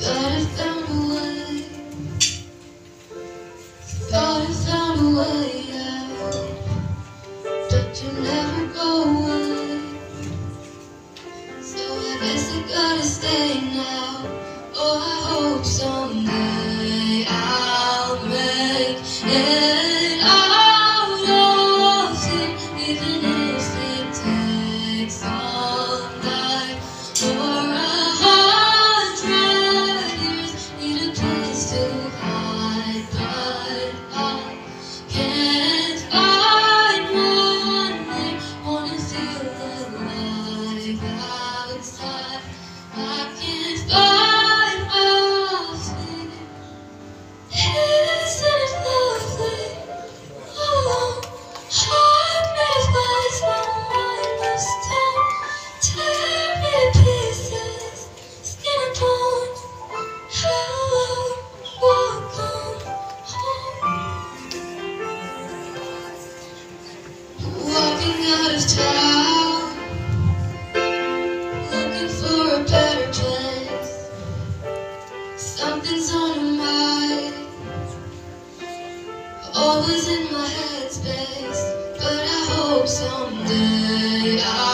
Thought I found a way. Thought I found a way out. But you never go away. So I guess I gotta stay now. Looking for a better place. Something's on my mind. Always in my headspace. But I hope someday I